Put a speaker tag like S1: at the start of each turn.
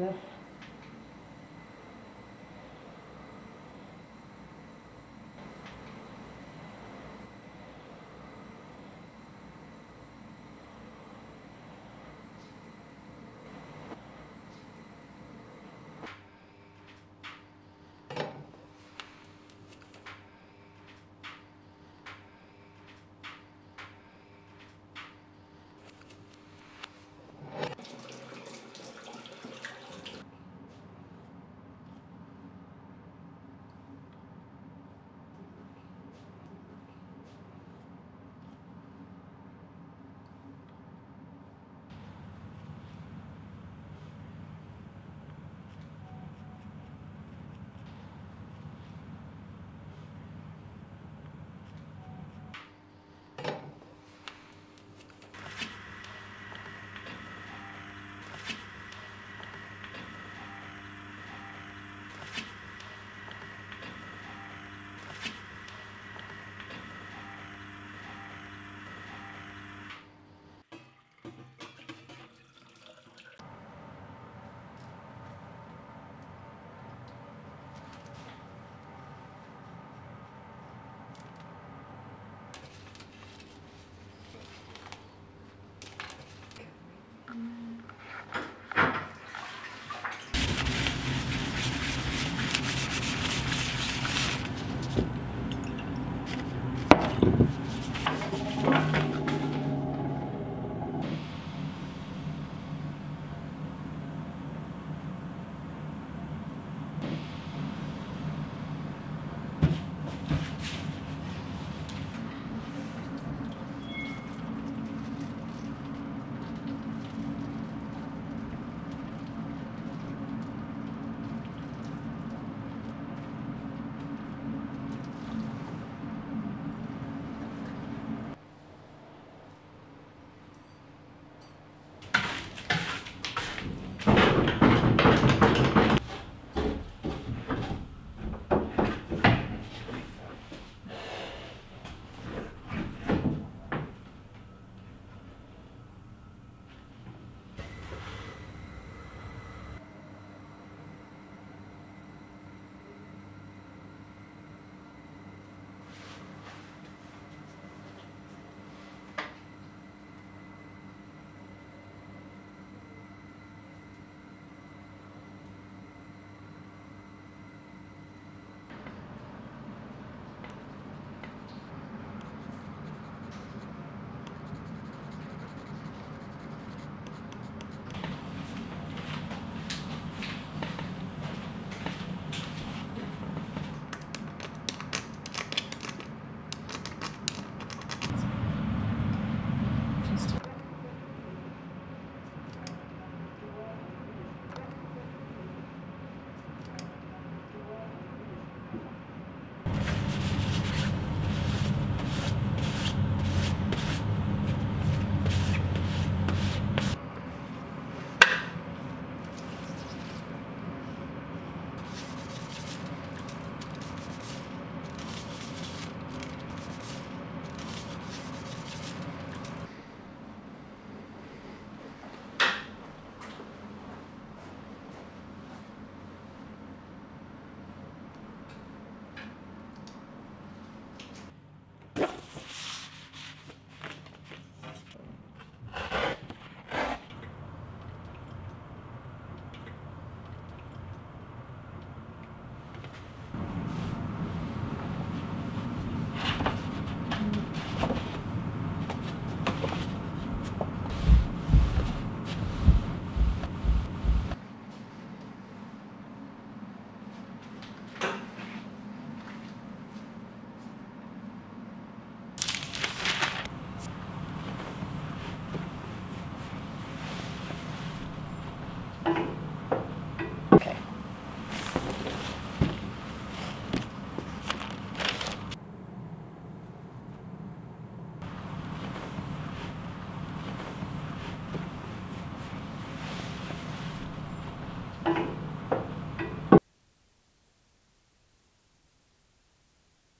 S1: Yeah.